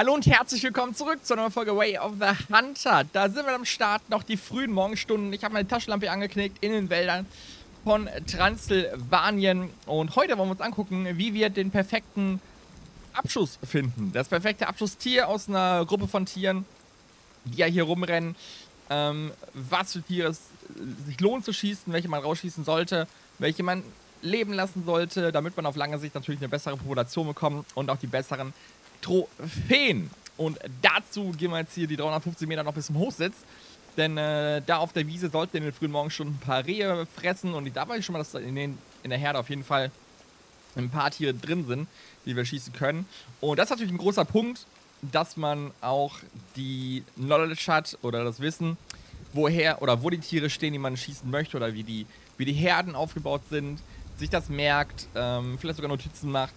Hallo und herzlich willkommen zurück zu einer neuen Folge Way of the Hunter. Da sind wir am Start, noch die frühen Morgenstunden. Ich habe meine Taschenlampe angeknickt in den Wäldern von Transsilvanien. Und heute wollen wir uns angucken, wie wir den perfekten Abschuss finden. Das perfekte Abschusstier aus einer Gruppe von Tieren, die ja hier rumrennen. Ähm, was für Tiere es sich lohnt zu schießen, welche man rausschießen sollte, welche man leben lassen sollte, damit man auf lange Sicht natürlich eine bessere Population bekommt und auch die besseren Trophäen. Und dazu gehen wir jetzt hier die 350 Meter noch bis zum Hochsitz. Denn äh, da auf der Wiese sollten in den frühen Morgenstunden ein paar Rehe fressen. Und da weiß ich schon mal, dass in, den, in der Herde auf jeden Fall ein paar Tiere drin sind, die wir schießen können. Und das ist natürlich ein großer Punkt, dass man auch die Knowledge hat oder das Wissen, woher oder wo die Tiere stehen, die man schießen möchte oder wie die, wie die Herden aufgebaut sind, sich das merkt, ähm, vielleicht sogar Notizen macht.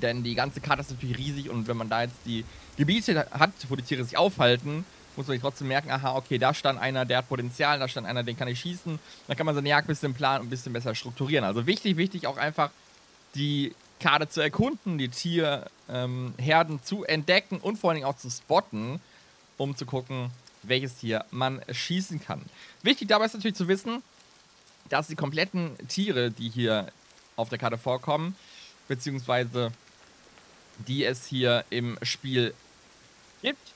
Denn die ganze Karte ist natürlich riesig und wenn man da jetzt die Gebiete hat, wo die Tiere sich aufhalten, muss man sich trotzdem merken, aha, okay, da stand einer, der hat Potenzial, da stand einer, den kann ich schießen. Dann kann man seine Jagd ein bisschen planen und ein bisschen besser strukturieren. Also wichtig, wichtig auch einfach die Karte zu erkunden, die Tierherden ähm, zu entdecken und vor allen Dingen auch zu spotten, um zu gucken, welches Tier man schießen kann. Wichtig dabei ist natürlich zu wissen, dass die kompletten Tiere, die hier auf der Karte vorkommen, beziehungsweise die es hier im Spiel gibt,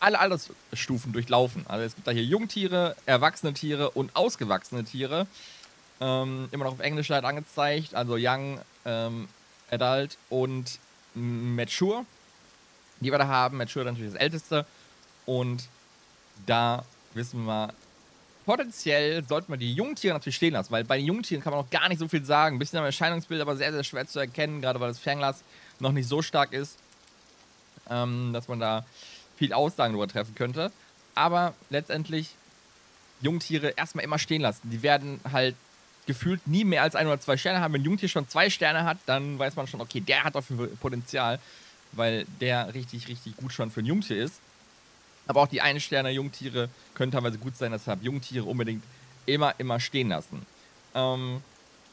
alle Altersstufen durchlaufen. Also es gibt da hier Jungtiere, erwachsene Tiere und ausgewachsene Tiere. Ähm, immer noch auf Englisch halt angezeigt, also Young, ähm, Adult und Mature. Die wir da haben. Mature natürlich das älteste. Und da wissen wir, potenziell sollte man die Jungtiere natürlich stehen lassen, weil bei den Jungtieren kann man noch gar nicht so viel sagen. Ein bisschen am Erscheinungsbild, aber sehr, sehr schwer zu erkennen, gerade weil das Fernglas noch nicht so stark ist, ähm, dass man da viel Aussagen darüber treffen könnte. Aber letztendlich Jungtiere erstmal immer stehen lassen. Die werden halt gefühlt nie mehr als ein oder zwei Sterne haben. Wenn ein Jungtier schon zwei Sterne hat, dann weiß man schon, okay, der hat Fall Potenzial, weil der richtig, richtig gut schon für ein Jungtier ist. Aber auch die Ein-Sterne-Jungtiere können teilweise gut sein, deshalb Jungtiere unbedingt immer, immer stehen lassen. Ähm,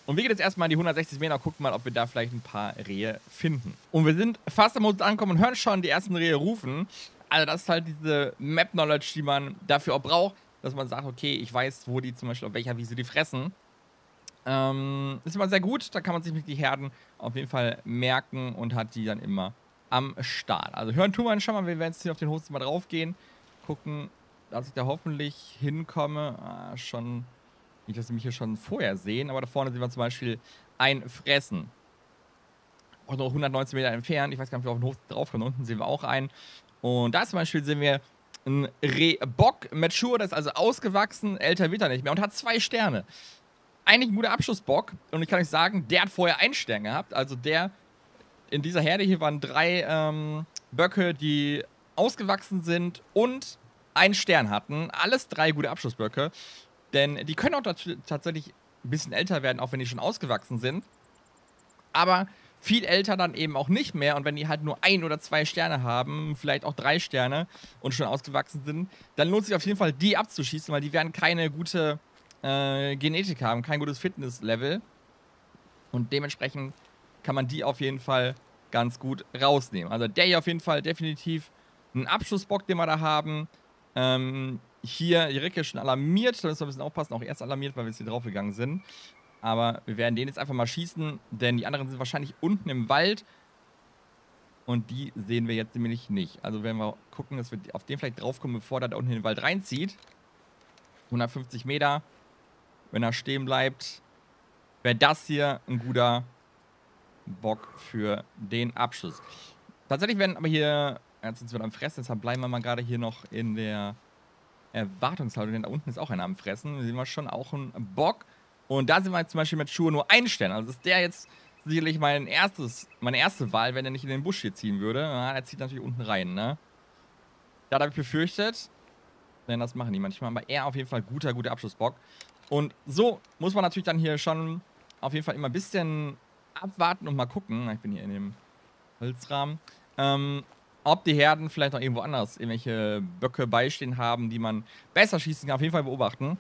und wir gehen jetzt erstmal in die 160 Meter und gucken mal, ob wir da vielleicht ein paar Rehe finden. Und wir sind fast am Modus angekommen und hören schon die ersten Rehe rufen. Also das ist halt diese Map-Knowledge, die man dafür auch braucht, dass man sagt, okay, ich weiß, wo die zum Beispiel auf welcher Wiese die fressen. Ähm, ist immer sehr gut, da kann man sich mit die Herden auf jeden Fall merken und hat die dann immer am Start. Also hören tun wir schon mal, wir werden jetzt hier auf den Host mal drauf gehen, gucken, dass ich da hoffentlich hinkomme. Ah, schon, nicht, dass sie mich hier schon vorher sehen, aber da vorne sehen wir zum Beispiel ein Fressen. Auch noch 119 Meter entfernt, ich weiß gar nicht, ob wir auf den Host drauf können, unten sehen wir auch einen. Und da zum Beispiel sehen wir ein Rehbock Mature, das ist also ausgewachsen, älter wird er nicht mehr und hat zwei Sterne. Eigentlich ein guter Abschussbock und ich kann euch sagen, der hat vorher einen Stern gehabt, also der in dieser Herde hier waren drei ähm, Böcke, die ausgewachsen sind und einen Stern hatten. Alles drei gute Abschlussböcke. Denn die können auch tatsächlich ein bisschen älter werden, auch wenn die schon ausgewachsen sind. Aber viel älter dann eben auch nicht mehr. Und wenn die halt nur ein oder zwei Sterne haben, vielleicht auch drei Sterne und schon ausgewachsen sind, dann lohnt sich auf jeden Fall, die abzuschießen, weil die werden keine gute äh, Genetik haben, kein gutes Fitnesslevel. Und dementsprechend kann man die auf jeden Fall ganz gut rausnehmen. Also der hier auf jeden Fall definitiv ein Abschussbock, den wir da haben. Ähm, hier, die Ricke ist schon alarmiert, da müssen wir ein bisschen aufpassen, auch erst alarmiert, weil wir jetzt hier draufgegangen sind. Aber wir werden den jetzt einfach mal schießen, denn die anderen sind wahrscheinlich unten im Wald. Und die sehen wir jetzt nämlich nicht. Also werden wir gucken, dass wir auf den vielleicht draufkommen, bevor der da unten in den Wald reinzieht. 150 Meter. Wenn er stehen bleibt, wäre das hier ein guter Bock für den Abschluss. Tatsächlich werden aber hier, jetzt sind wir am Fressen, deshalb bleiben wir mal gerade hier noch in der Erwartungshaltung, denn da unten ist auch einer am Fressen. Da sehen wir schon auch einen Bock. Und da sind wir jetzt zum Beispiel mit Schuhe nur ein Stern. Also ist der jetzt sicherlich mein erstes, meine erste Wahl, wenn er nicht in den Busch hier ziehen würde. Ja, er zieht natürlich unten rein, ne? Da habe ich befürchtet, denn das machen die manchmal, aber er auf jeden Fall guter, guter Abschlussbock. Und so muss man natürlich dann hier schon auf jeden Fall immer ein bisschen abwarten und mal gucken. Ich bin hier in dem Holzrahmen. Ähm, ob die Herden vielleicht noch irgendwo anders irgendwelche Böcke beistehen haben, die man besser schießen kann. Auf jeden Fall beobachten.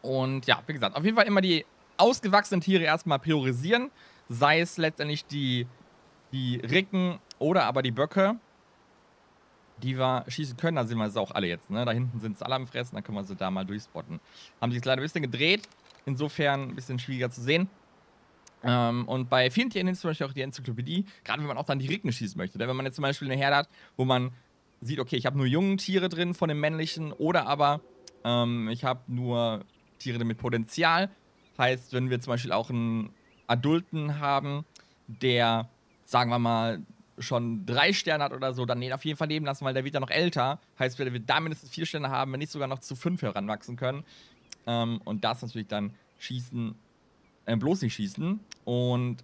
Und ja, wie gesagt, auf jeden Fall immer die ausgewachsenen Tiere erstmal priorisieren. Sei es letztendlich die, die Ricken oder aber die Böcke, die wir schießen können. Da sehen wir es auch alle jetzt. Ne? Da hinten sind es alle am Fressen, dann können wir sie da mal durchspotten. Haben sich leider ein bisschen gedreht. Insofern ein bisschen schwieriger zu sehen. Ähm, und bei vielen Tieren ist zum Beispiel auch die Enzyklopädie, gerade wenn man auch dann die Ricken schießen möchte. Denn wenn man jetzt zum Beispiel eine Herde hat, wo man sieht, okay, ich habe nur jungen Tiere drin von dem männlichen oder aber ähm, ich habe nur Tiere mit Potenzial. Heißt, wenn wir zum Beispiel auch einen Adulten haben, der, sagen wir mal, schon drei Sterne hat oder so, dann den auf jeden Fall leben lassen, weil der wird ja noch älter. Heißt, wir da mindestens vier Sterne haben, wenn nicht sogar noch zu fünf heranwachsen können. Ähm, und das natürlich dann schießen, äh, bloß nicht schießen. Und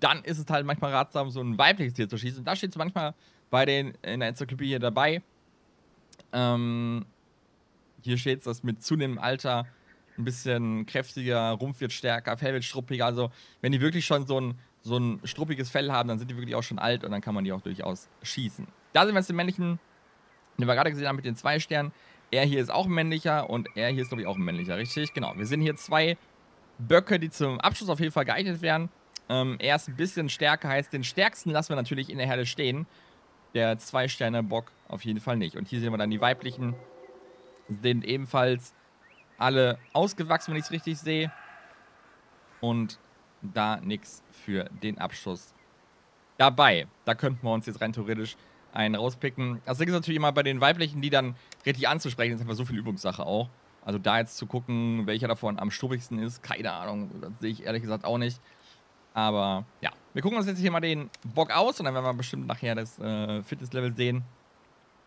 dann ist es halt manchmal ratsam, so ein weibliches Tier zu schießen. Da steht es manchmal bei den in der Enzyklopädie dabei. Ähm, hier steht es, dass mit zunehmendem Alter ein bisschen kräftiger, Rumpf wird stärker, Fell wird struppiger. Also, wenn die wirklich schon so ein, so ein struppiges Fell haben, dann sind die wirklich auch schon alt und dann kann man die auch durchaus schießen. Da sind wir jetzt den männlichen, den wir gerade gesehen haben mit den zwei Sternen. Er hier ist auch männlicher und er hier ist, glaube ich, auch männlicher, richtig? Genau. Wir sehen hier zwei Böcke, die zum Abschluss auf jeden Fall geeignet wären. Ähm, er ist ein bisschen stärker, heißt, den stärksten lassen wir natürlich in der Herde stehen. Der Zwei-Sterne-Bock auf jeden Fall nicht. Und hier sehen wir dann die weiblichen, sind ebenfalls alle ausgewachsen, wenn ich es richtig sehe. Und da nichts für den Abschuss dabei. Da könnten wir uns jetzt rein theoretisch einen rauspicken. Das Ding ist natürlich immer bei den weiblichen, die dann richtig anzusprechen, ist einfach so viel Übungssache auch. Also da jetzt zu gucken, welcher davon am struppigsten ist, keine Ahnung, das sehe ich ehrlich gesagt auch nicht. Aber ja, wir gucken uns jetzt hier mal den Bock aus und dann werden wir bestimmt nachher das äh, Fitnesslevel sehen.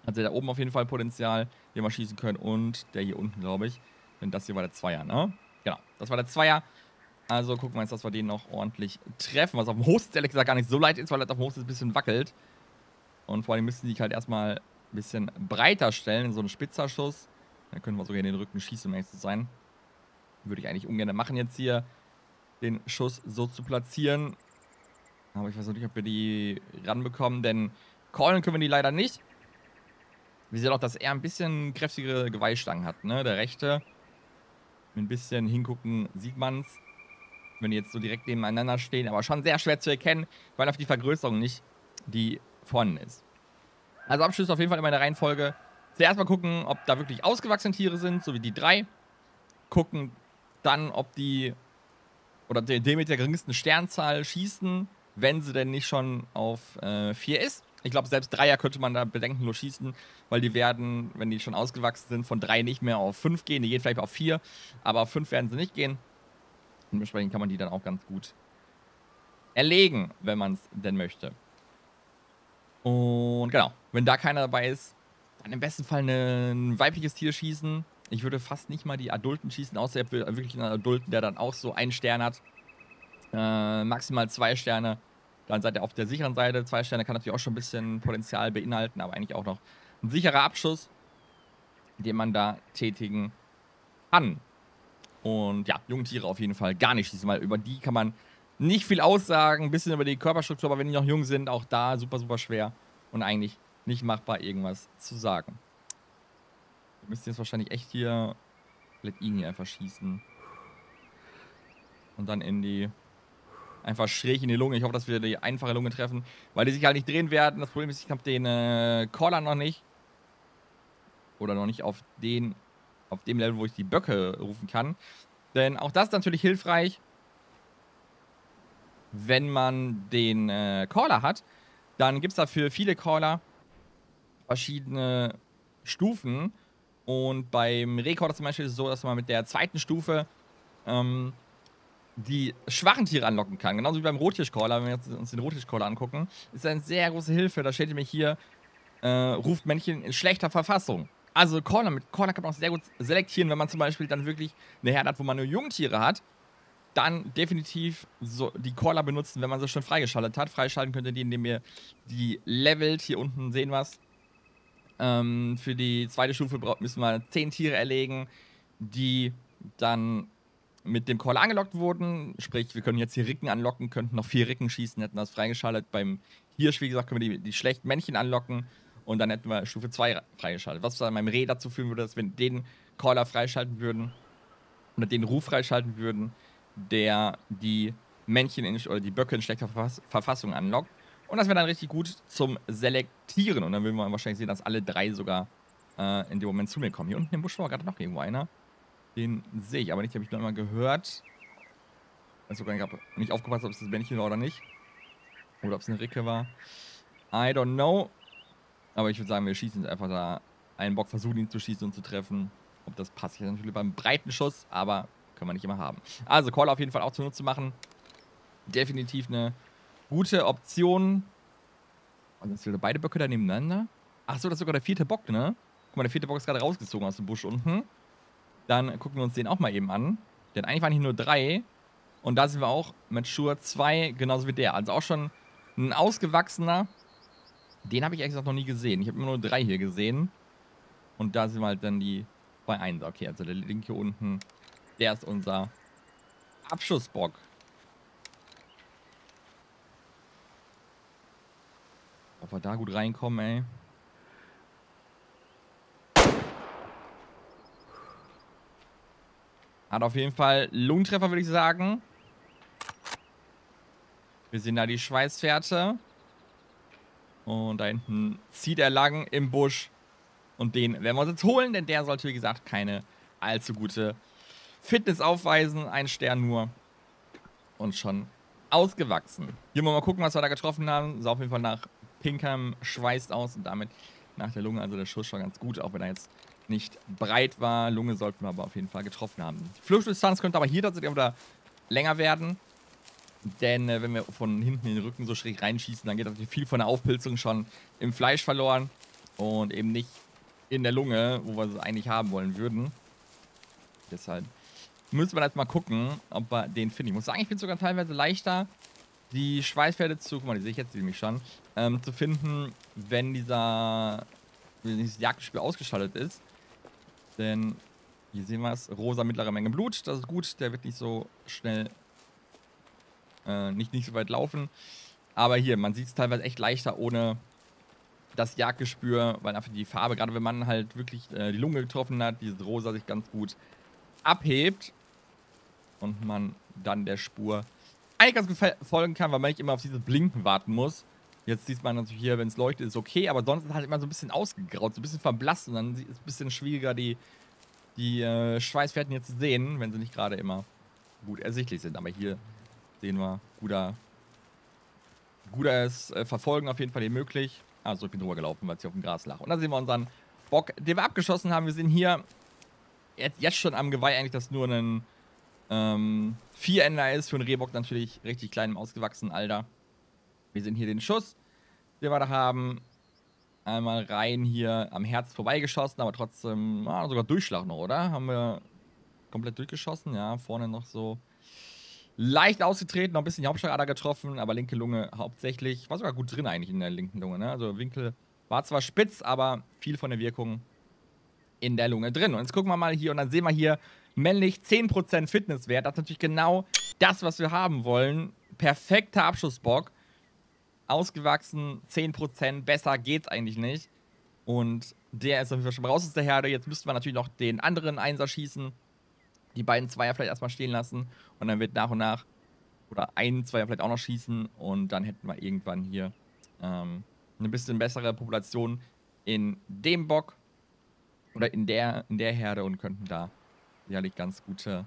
Also da oben auf jeden Fall Potenzial, den wir schießen können und der hier unten, glaube ich. Denn das hier war der Zweier, ne? Genau, das war der Zweier. Also gucken wir jetzt, dass wir den noch ordentlich treffen. Was auf dem Host ehrlich gesagt gar nicht so leicht ist, weil das auf dem Host ein bisschen wackelt. Und vor allem müssen die sich halt erstmal ein bisschen breiter stellen, in so einen Spitzerschuss. Dann können wir sogar in den Rücken schießen, um ehrlich zu sein. Würde ich eigentlich ungern machen jetzt hier, den Schuss so zu platzieren. Aber ich weiß noch nicht, ob wir die ranbekommen, denn callen können wir die leider nicht. Wir sehen auch, dass er ein bisschen kräftigere Geweihstangen hat, ne? Der rechte. Mit ein bisschen hingucken sieht man's. Wenn die jetzt so direkt nebeneinander stehen, aber schon sehr schwer zu erkennen, weil auf die Vergrößerung nicht die vorhanden ist. Also Abschluss auf jeden Fall immer in der Reihenfolge. Zuerst mal gucken, ob da wirklich ausgewachsene Tiere sind, so wie die drei. Gucken dann, ob die oder den mit der geringsten Sternzahl schießen, wenn sie denn nicht schon auf äh, vier ist. Ich glaube, selbst Dreier könnte man da bedenkenlos schießen, weil die werden, wenn die schon ausgewachsen sind, von drei nicht mehr auf fünf gehen. Die gehen vielleicht auf vier, aber auf fünf werden sie nicht gehen. Dementsprechend kann man die dann auch ganz gut erlegen, wenn man es denn möchte. Und genau, wenn da keiner dabei ist, dann im besten Fall ein weibliches Tier schießen. Ich würde fast nicht mal die Adulten schießen, außer ihr habt wirklich einen Adulten, der dann auch so einen Stern hat. Äh, maximal zwei Sterne. Dann seid ihr auf der sicheren Seite. Zwei Sterne kann natürlich auch schon ein bisschen Potenzial beinhalten, aber eigentlich auch noch ein sicherer Abschuss, den man da tätigen kann. Und ja, junge Tiere auf jeden Fall gar nicht schießen, weil über die kann man nicht viel aussagen. Ein bisschen über die Körperstruktur, aber wenn die noch jung sind, auch da super, super schwer und eigentlich nicht machbar, irgendwas zu sagen. Wir müssen jetzt wahrscheinlich echt hier let ihn hier einfach schießen. Und dann in die einfach schräg in die Lunge. Ich hoffe, dass wir die einfache Lunge treffen, weil die sich halt nicht drehen werden. Das Problem ist, ich habe den äh, Caller noch nicht. Oder noch nicht auf den, auf dem Level, wo ich die Böcke rufen kann. Denn auch das ist natürlich hilfreich, wenn man den äh, Caller hat. Dann gibt es dafür viele Caller verschiedene Stufen. Und beim Rekorder zum Beispiel ist es so, dass man mit der zweiten Stufe ähm, die schwachen Tiere anlocken kann. Genauso wie beim Rottischcaller, wenn wir uns den Rottischcaller angucken, ist eine sehr große Hilfe. Da steht nämlich hier, äh, ruft Männchen in schlechter Verfassung. Also Caller, mit Caller kann man auch sehr gut selektieren, wenn man zum Beispiel dann wirklich eine Herde hat, wo man nur Jungtiere hat. Dann definitiv so die Caller benutzen, wenn man sie schon freigeschaltet hat. Freischalten könnt ihr die, indem ihr die levelt. Hier unten sehen wir es. Ähm, für die zweite Stufe müssen wir 10 Tiere erlegen, die dann mit dem Call angelockt wurden. Sprich, wir können jetzt hier Ricken anlocken, könnten noch vier Ricken schießen, hätten das freigeschaltet. Beim Hirsch, wie gesagt, können wir die, die schlechten Männchen anlocken und dann hätten wir Stufe 2 freigeschaltet. Was dann beim Reh dazu führen würde, dass wir den Caller freischalten würden oder den Ruf freischalten würden, der die Männchen in, oder die Böcke in schlechter Verfassung anlockt. Und das wäre dann richtig gut zum Selektieren. Und dann würden wir wahrscheinlich sehen, dass alle drei sogar äh, in dem Moment zu mir kommen. Hier unten im Busch war gerade noch irgendwo einer. Den sehe ich aber nicht, habe ich noch mal gehört. Also ich habe nicht aufgepasst, ob es das Männchen war oder nicht. Oder ob es eine Ricke war. I don't know. Aber ich würde sagen, wir schießen jetzt einfach da einen Bock, versuchen ihn zu schießen und zu treffen. Ob das passt, ich natürlich beim breiten Schuss, aber können wir nicht immer haben. Also Call auf jeden Fall auch zunutze machen. Definitiv eine gute Option. Und jetzt sind beide Böcke da nebeneinander. Achso, das ist sogar der vierte Bock, ne? Guck mal, der vierte Bock ist gerade rausgezogen aus dem Busch unten. Dann gucken wir uns den auch mal eben an. Denn eigentlich waren hier nur drei. Und da sind wir auch mit Schuhe 2, genauso wie der. Also auch schon ein ausgewachsener. Den habe ich ehrlich gesagt noch nie gesehen. Ich habe immer nur drei hier gesehen. Und da sind wir halt dann die bei 1. Okay, also der linke unten, der ist unser Abschussbock. Ob wir da gut reinkommen, ey. Hat auf jeden Fall Lungentreffer, würde ich sagen. Wir sehen da die Schweißfährte. Und da hinten zieht er lang im Busch. Und den werden wir uns jetzt holen, denn der sollte, wie gesagt, keine allzu gute Fitness aufweisen. Ein Stern nur. Und schon ausgewachsen. Hier wollen wir mal gucken, was wir da getroffen haben. Sah auf jeden Fall nach pinkem Schweiß aus und damit nach der Lunge. Also der Schuss schon ganz gut, auch wenn er jetzt nicht breit war. Lunge sollten wir aber auf jeden Fall getroffen haben. Fluchtdistanz könnte aber hier tatsächlich wieder länger werden. Denn äh, wenn wir von hinten in den Rücken so schräg reinschießen, dann geht natürlich viel von der Aufpilzung schon im Fleisch verloren. Und eben nicht in der Lunge, wo wir es eigentlich haben wollen würden. Deshalb müssen wir jetzt mal gucken, ob wir den finden. Ich muss sagen, ich finde es sogar teilweise leichter, die Schweißpferde zu, guck mal, die sehe ich jetzt nämlich schon, ähm, zu finden, wenn dieser wenn dieses Jagdspiel ausgeschaltet ist. Denn hier sehen wir es, rosa mittlere Menge Blut, das ist gut, der wird nicht so schnell, äh, nicht, nicht so weit laufen. Aber hier, man sieht es teilweise echt leichter ohne das Jagdgespür, weil einfach die Farbe, gerade wenn man halt wirklich äh, die Lunge getroffen hat, dieses Rosa sich ganz gut abhebt und man dann der Spur eigentlich ganz gut folgen kann, weil man nicht immer auf dieses Blinken warten muss. Jetzt sieht man natürlich hier, wenn es leuchtet, ist okay, aber sonst ist es halt immer so ein bisschen ausgegraut, so ein bisschen verblasst und dann ist es ein bisschen schwieriger, die, die äh, Schweißfährten hier zu sehen, wenn sie nicht gerade immer gut ersichtlich sind. Aber hier sehen wir guter, gutes äh, Verfolgen auf jeden Fall hier möglich. Also ich bin drüber gelaufen, weil es hier auf dem Gras lag. Und dann sehen wir unseren Bock, den wir abgeschossen haben. Wir sehen hier jetzt, jetzt schon am Geweih eigentlich, dass nur ein ähm, Vierender ist. Für einen Rehbock natürlich richtig klein im ausgewachsenen Alter. Wir sehen hier den Schuss, den wir da haben. Einmal rein hier am Herz vorbeigeschossen, aber trotzdem ah, sogar Durchschlag noch, oder? Haben wir komplett durchgeschossen. Ja, vorne noch so leicht ausgetreten, noch ein bisschen die Hauptschlagader getroffen, aber linke Lunge hauptsächlich. War sogar gut drin eigentlich in der linken Lunge. Ne? Also Winkel war zwar spitz, aber viel von der Wirkung in der Lunge drin. Und jetzt gucken wir mal hier und dann sehen wir hier männlich 10% Fitnesswert. Das ist natürlich genau das, was wir haben wollen. Perfekter Abschussbock ausgewachsen, 10%, besser geht's eigentlich nicht. Und der ist auf jeden Fall schon raus aus der Herde. Jetzt müssten wir natürlich noch den anderen Einser schießen. Die beiden Zweier vielleicht erstmal stehen lassen. Und dann wird nach und nach, oder ein Zweier vielleicht auch noch schießen. Und dann hätten wir irgendwann hier ähm, eine bisschen bessere Population in dem Bock. Oder in der, in der Herde und könnten da sicherlich ganz gute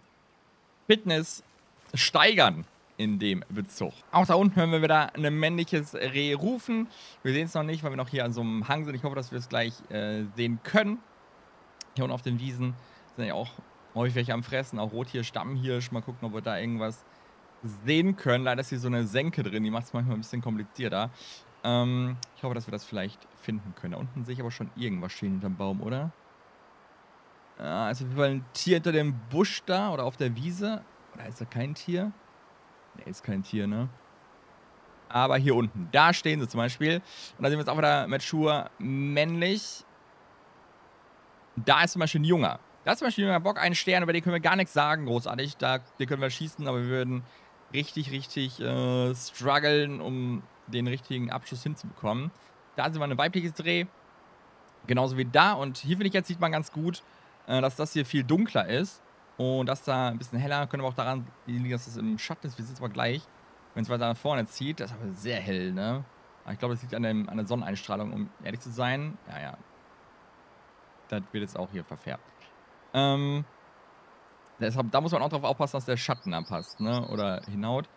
Fitness steigern in dem Bezug. Auch da unten hören wir wieder ein männliches Reh rufen. Wir sehen es noch nicht, weil wir noch hier an so einem Hang sind. Ich hoffe, dass wir es gleich äh, sehen können. Hier unten auf den Wiesen sind ja auch häufig welche am Fressen. Auch Rothier, Stammhirsch. Mal gucken, ob wir da irgendwas sehen können. Leider ist hier so eine Senke drin. Die macht es manchmal ein bisschen komplizierter. Ähm, ich hoffe, dass wir das vielleicht finden können. Da unten sehe ich aber schon irgendwas stehen hinterm Baum, oder? Ja, ist auf jeden Fall ein Tier hinter dem Busch da oder auf der Wiese. Oder ist da kein Tier? Ne, ist kein Tier, ne? Aber hier unten, da stehen sie zum Beispiel. Und da sehen wir jetzt auch wieder Schuhe männlich. Da ist zum Beispiel ein Junger. Da ist zum Beispiel ein junger Bock, ein Stern, über den können wir gar nichts sagen, großartig. Da, den können wir schießen, aber wir würden richtig, richtig äh, strugglen, um den richtigen Abschuss hinzubekommen. Da sind wir ein weibliches Dreh. Genauso wie da. Und hier finde ich jetzt sieht man ganz gut, dass das hier viel dunkler ist. Und das da ein bisschen heller, könnte aber auch daran liegen, dass es im Schatten ist. Wir sehen es aber gleich, wenn es weiter nach vorne zieht. Das ist aber sehr hell, ne? Ich glaube, das liegt an, dem, an der Sonneneinstrahlung, um ehrlich zu sein. Ja, ja. Das wird jetzt auch hier verfärbt. Ähm, deshalb, da muss man auch drauf aufpassen, dass der Schatten da passt, ne? Oder hinaut.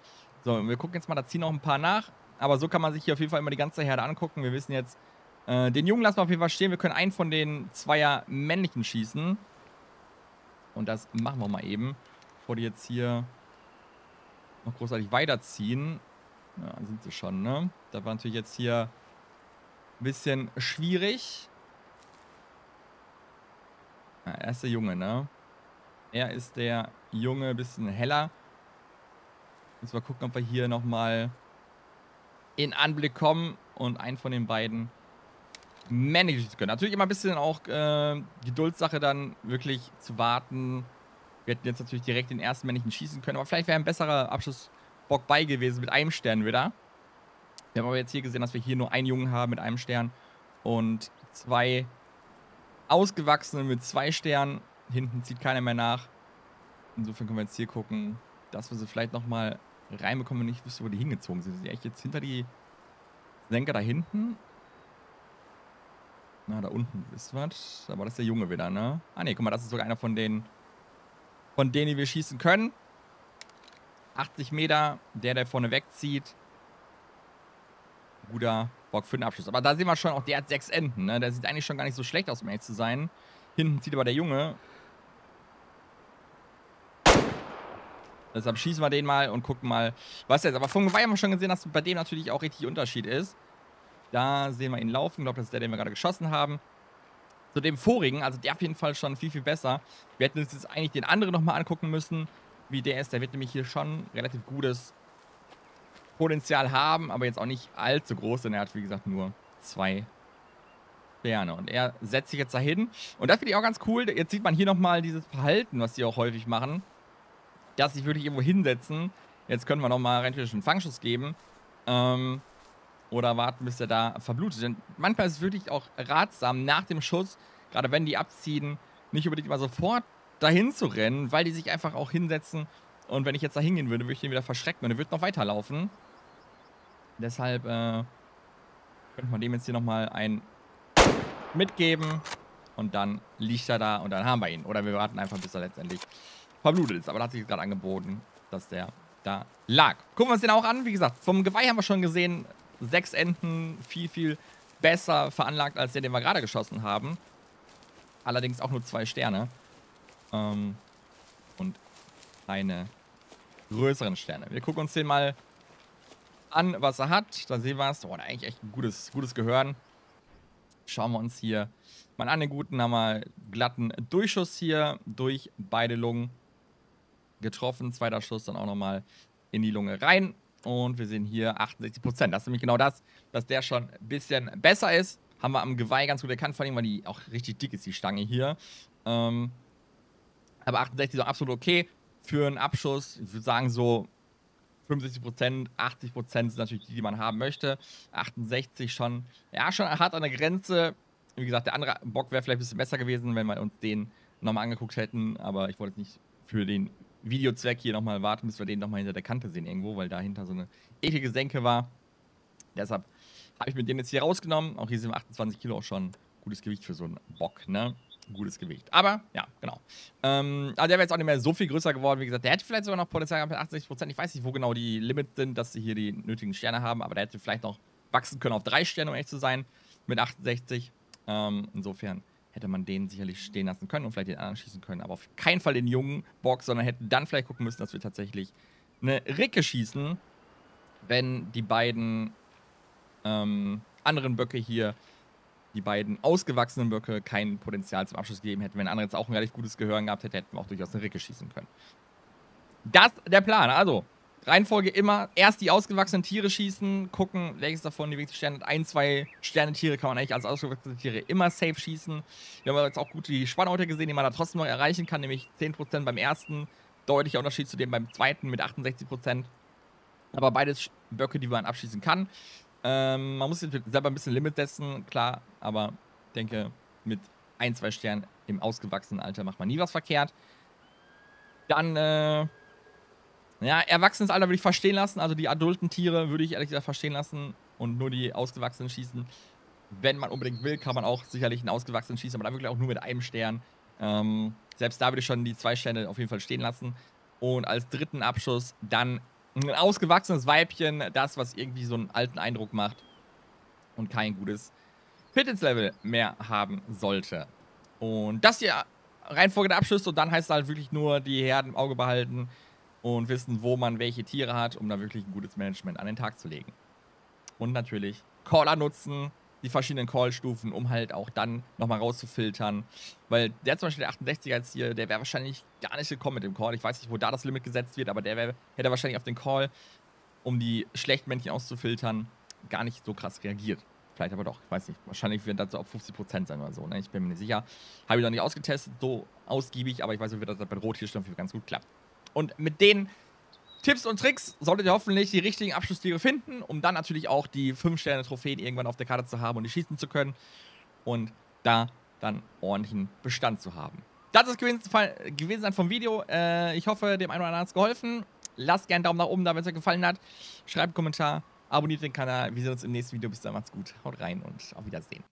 So, wir gucken jetzt mal, da ziehen noch ein paar nach. Aber so kann man sich hier auf jeden Fall immer die ganze Herde angucken. Wir wissen jetzt, äh, den Jungen lassen wir auf jeden Fall stehen. Wir können einen von den zweier männlichen schießen. Und das machen wir mal eben. Bevor die jetzt hier noch großartig weiterziehen. Ja, sind sie schon, ne? Da war natürlich jetzt hier ein bisschen schwierig. Ja, er ist der Junge, ne? Er ist der Junge, bisschen heller. Müssen wir gucken, ob wir hier nochmal in Anblick kommen und einen von den beiden managen können. Natürlich immer ein bisschen auch äh, Geduldssache dann wirklich zu warten. Wir hätten jetzt natürlich direkt den ersten männlichen schießen können, aber vielleicht wäre ein besserer Abschluss Bock bei gewesen mit einem Stern wieder. Wir haben aber jetzt hier gesehen, dass wir hier nur einen Jungen haben mit einem Stern und zwei ausgewachsene mit zwei Sternen. Hinten zieht keiner mehr nach. Insofern können wir jetzt hier gucken, dass wir sie vielleicht nochmal reinbekommen und nicht wüsste, wo die hingezogen sind. Sind die echt jetzt hinter die Senker da hinten? Na, da unten ist was. Aber das ist der Junge wieder, ne? Ah, ne, guck mal, das ist sogar einer von denen, von denen wir schießen können. 80 Meter, der, der vorne wegzieht. Guter Bock für den Abschluss. Aber da sehen wir schon, auch der hat sechs Enden. Ne? Der sieht eigentlich schon gar nicht so schlecht aus, um ehrlich zu sein. Hinten zieht aber der Junge. Deshalb schießen wir den mal und gucken mal, was jetzt. Aber vom Geweih haben wir schon gesehen, dass bei dem natürlich auch richtig Unterschied ist. Da sehen wir ihn laufen. Ich glaube, das ist der, den wir gerade geschossen haben. Zu dem vorigen, also der auf jeden Fall schon viel, viel besser. Wir hätten uns jetzt eigentlich den anderen nochmal angucken müssen wie der ist. Der wird nämlich hier schon relativ gutes Potenzial haben, aber jetzt auch nicht allzu groß, denn er hat, wie gesagt, nur zwei Sterne. Und er setzt sich jetzt dahin. Und das finde ich auch ganz cool. Jetzt sieht man hier nochmal dieses Verhalten, was die auch häufig machen. Dass sich wirklich irgendwo hinsetzen. Jetzt können wir nochmal rein einen Fangschuss geben. Ähm, oder warten, bis er da verblutet. Denn manchmal ist es wirklich auch ratsam, nach dem Schuss, gerade wenn die abziehen, nicht unbedingt immer sofort dahin zu rennen, weil die sich einfach auch hinsetzen. Und wenn ich jetzt da hingehen würde, würde ich den wieder verschrecken und er wird noch weiterlaufen. Deshalb äh, könnte man dem jetzt hier nochmal ein mitgeben. Und dann liegt er da und dann haben wir ihn. Oder wir warten einfach, bis er letztendlich verblutet ist. Aber da hat sich gerade angeboten, dass der da lag. Gucken wir uns den auch an. Wie gesagt, vom Geweih haben wir schon gesehen, sechs Enden viel, viel besser veranlagt als der, den wir gerade geschossen haben. Allerdings auch nur zwei Sterne. Ähm, und eine größeren Sterne. Wir gucken uns den mal an, was er hat. Da sehen wir es. Oh, eigentlich echt ein gutes, gutes Gehören. Schauen wir uns hier mal an. Den guten haben wir glatten Durchschuss hier durch beide Lungen getroffen. Zweiter Schuss dann auch nochmal in die Lunge rein. Und wir sehen hier 68%. Das ist nämlich genau das, dass der schon ein bisschen besser ist. Haben wir am Geweih ganz gut erkannt, vor allem, weil die auch richtig dick ist, die Stange hier. Ähm, aber 68 ist auch absolut okay für einen Abschuss. Ich würde sagen, so 65 Prozent, 80 Prozent sind natürlich die, die man haben möchte. 68 schon, ja, schon hart an der Grenze. Wie gesagt, der andere Bock wäre vielleicht ein bisschen besser gewesen, wenn wir uns den nochmal angeguckt hätten. Aber ich wollte nicht für den Videozweck hier nochmal warten, bis wir den nochmal hinter der Kante sehen irgendwo, weil dahinter so eine eklige Senke war. Deshalb habe ich mir den jetzt hier rausgenommen. Auch hier sind 28 Kilo auch schon gutes Gewicht für so einen Bock, ne? gutes Gewicht. Aber, ja, genau. Ähm, also der wäre jetzt auch nicht mehr so viel größer geworden. Wie gesagt, der hätte vielleicht sogar noch Potenzial gehabt mit 80%. Ich weiß nicht, wo genau die Limits sind, dass sie hier die nötigen Sterne haben, aber der hätte vielleicht noch wachsen können auf drei Sterne, um echt zu sein, mit 68. Ähm, insofern hätte man den sicherlich stehen lassen können und vielleicht den anderen schießen können, aber auf keinen Fall den jungen Box, sondern hätten dann vielleicht gucken müssen, dass wir tatsächlich eine Ricke schießen, wenn die beiden ähm, anderen Böcke hier die beiden ausgewachsenen Böcke kein Potenzial zum Abschluss gegeben hätten. Wenn andere jetzt auch ein relativ gutes Gehör gehabt hätte, hätten wir auch durchaus eine Ricke schießen können. Das der Plan. Also, Reihenfolge immer erst die ausgewachsenen Tiere schießen, gucken, welches davon die wichtigsten Sterne hat. Ein, zwei Sterne-Tiere kann man eigentlich als ausgewachsene Tiere immer safe schießen. Wir haben jetzt auch gut die Spannhorte gesehen, die man da trotzdem noch erreichen kann, nämlich 10% beim ersten. Deutlicher Unterschied zu dem beim zweiten mit 68%. Aber beides Böcke, die man abschießen kann. Ähm, man muss sich selber ein bisschen Limit setzen, klar, aber ich denke, mit ein, zwei Sternen im ausgewachsenen Alter macht man nie was verkehrt. Dann, äh, ja, erwachsenes Alter würde ich verstehen lassen. Also die adulten Tiere würde ich ehrlich gesagt verstehen lassen. und nur die ausgewachsenen schießen. Wenn man unbedingt will, kann man auch sicherlich einen ausgewachsenen schießen, aber dann wirklich auch nur mit einem Stern. Ähm, selbst da würde ich schon die zwei Sterne auf jeden Fall stehen lassen. Und als dritten Abschuss dann ein ausgewachsenes Weibchen, das, was irgendwie so einen alten Eindruck macht und kein gutes Fitness-Level mehr haben sollte. Und das hier Reihenfolge der Abschlüsse und dann heißt es halt wirklich nur die Herden im Auge behalten und wissen, wo man welche Tiere hat, um da wirklich ein gutes Management an den Tag zu legen. Und natürlich Caller nutzen, die verschiedenen Call-Stufen, um halt auch dann nochmal rauszufiltern. Weil der zum Beispiel der 68er jetzt hier, der wäre wahrscheinlich gar nicht gekommen mit dem Call. Ich weiß nicht, wo da das Limit gesetzt wird, aber der wär, hätte wahrscheinlich auf den Call, um die schlechten Männchen auszufiltern, gar nicht so krass reagiert. Vielleicht aber doch, ich weiß nicht. Wahrscheinlich wird das auf 50% sein oder so. Ne? Ich bin mir nicht sicher. Habe ich noch nicht ausgetestet, so ausgiebig, aber ich weiß, wie das bei Rot hier schon ganz gut klappt. Und mit den Tipps und Tricks solltet ihr hoffentlich die richtigen Abschlusstiere finden, um dann natürlich auch die 5-Sterne-Trophäen irgendwann auf der Karte zu haben und die schießen zu können. Und da dann ordentlichen Bestand zu haben. Das ist gewesen, gewesen sein vom Video. Äh, ich hoffe, dem einen oder anderen hat es geholfen. Lasst gerne einen Daumen nach oben da, wenn es euch gefallen hat. Schreibt einen Kommentar abonniert den Kanal. Wir sehen uns im nächsten Video. Bis dann, macht's gut. Haut rein und auf Wiedersehen.